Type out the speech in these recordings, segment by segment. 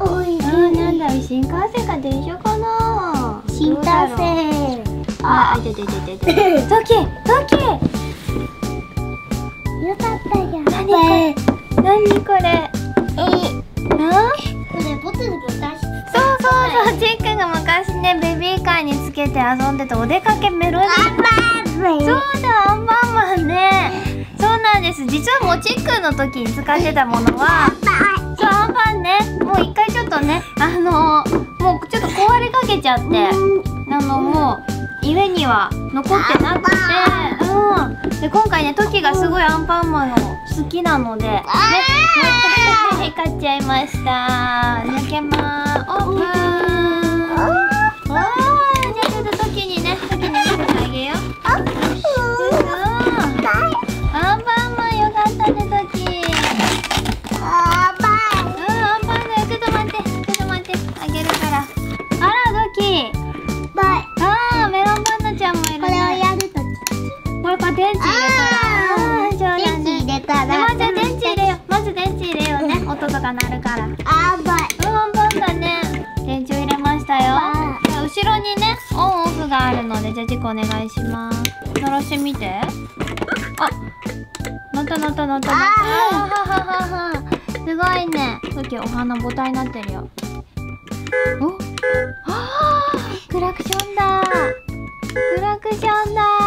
おいしいなんだろう新幹線か電車かな新幹線ああ、ででででで。トキ、トキ。よかったじゃん何これ何これ。えあ？これボトルの出しそうそうそう、チェックが昔ね、ベビーカーにつけて遊んでたお出かけメロディー。そうだ、アンパンマンね。そうなんです。実はもうチェックの時に使ってたものは。パンね、もう一回ちょっとね、あのもうちょっと壊れかけちゃって。あのもう家には残ってなくて、うん、で今回ねトキがすごいアンパンマンを好きなので、ね、もう一回買っちゃいました。抜けまーオープンね音とか鳴るからうんあばいパンだね。電池を入れましたよ。後ろにねオンオフがあるのでじゃあお願いします。鳴らしてみて。あ鳴った鳴った鳴った。鳴った。あーははははすごいね。トキお花ボタンになってるよ。お？あー。クラクションだ。クラクションだ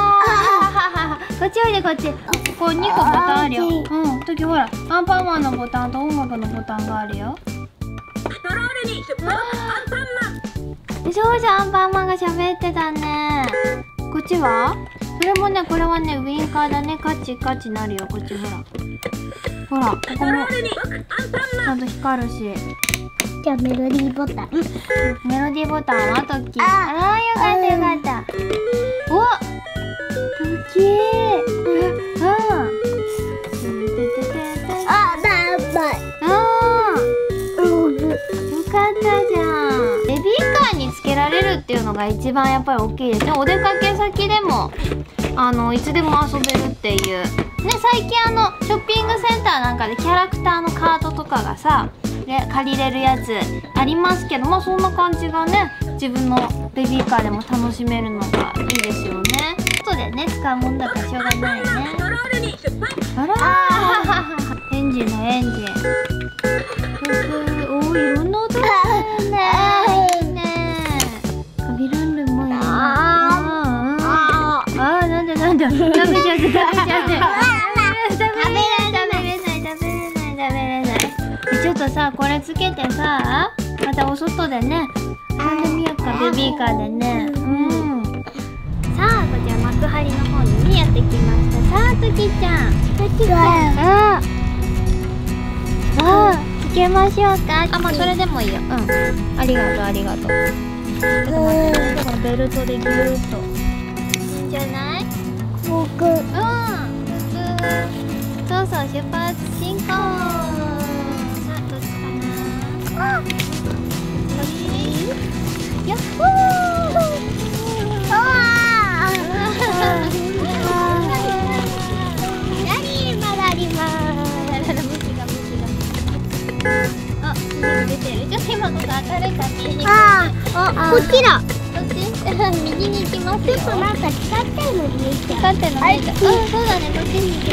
ちおいでこっち。ここ2個ボタンあるよ。うんトキほらアンパンマンのボタンと音楽のボタンがあるよ。そうじゃんアンパンマンが喋ってたね。こっちは？それもねこれはねウインカーだね。カチカチなるよ。こっちほら。ほらここも。ちゃんと光るし。じゃあメロディーボタン。メロディーボタンはトッキーああーよかったよかった。おトッキーうん。あばばいあよかったじゃん。ベビーカーにつけられるっていうのが一番やっぱり大きいです。ねお出かけ先でもあのいつでも遊べるっていう。ね最近あのショッピングセンターなんかでキャラクターのカードとかがさね借りれるやつありますけどまあそんな感じがね自分のベビーカーでも楽しめるのがいいですよね。ね使うもんだからしょうがないね。あら。ーエンジンのエンジン。おーいろんな音。がするね。いいね。カビルンルンもいいね。あー。あなんでなんで食べちゃって食べちゃって食べれない食べれない食べれない食べれないちょっとさこれつけてさまたお外でね遊んでみようかベビーカーでね。うんちら幕張の方にねやってきました。さあトキちゃん。トキちゃん。ああつけましょうか？あまあそれでもいいよ。うん。ありがとうありがとう。ちょっと待ってベルトでギューッといいん。じゃない僕うん。そうそう出発進行っと今ここ明るいから見えにああこっちだこっち？右に行きますよ。ちょっとなんか光ってるの見えちゃう。光ってるの見えたう。ん、そうだね、こっちに行け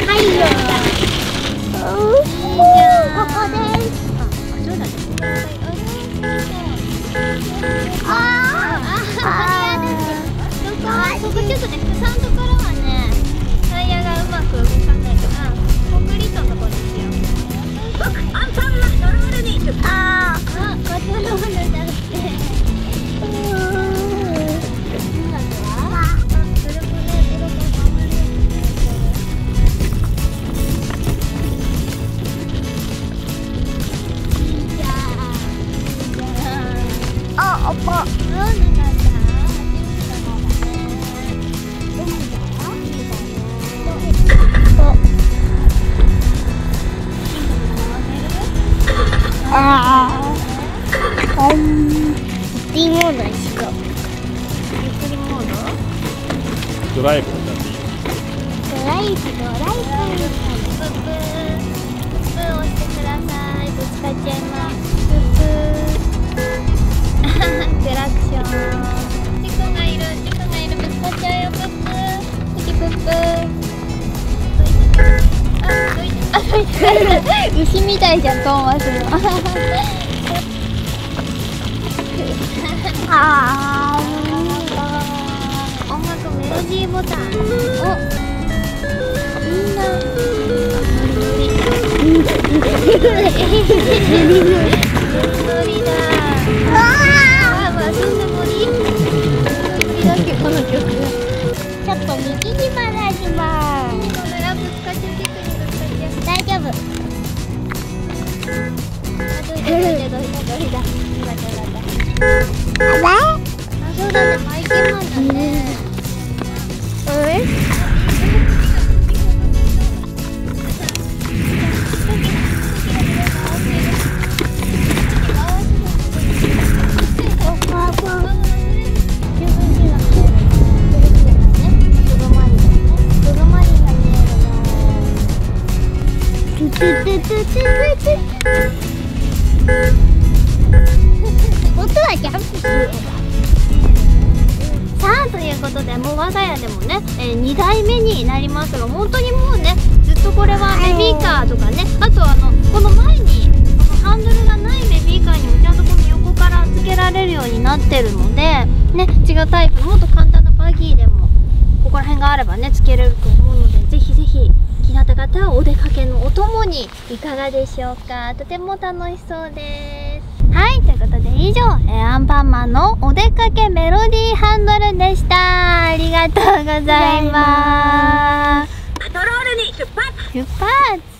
リーモードしう。サイクルモードドライブドライブドライブブーブーブー押してくださいぶつかっちゃいます。ブーブークラクションチがいるチがいるぶつかっちゃうよーーあ、どいて、あ、どいて牛みたいじゃん、トーマスのあ音楽メロディーボタン。お。みんな。音はジャンプするさあということでもう我が家でもね、え2代目になりますが本当にもうねずっとこれはベビーカーとかねあとあのこの前にこのハンドルがないベビーカーにもちゃんとこの横から付けられるようになってるのでね違うタイプもっと簡単なバギーでもここら辺があればね付けれると思うのでぜひぜひ気になった方はお出かけのお供にいかがでしょうか？とても楽しそうです。はいということで以上、えーアンパンマンのお出かけメロディーハンドルでした。ありがとうございます。パトロールに出発。出発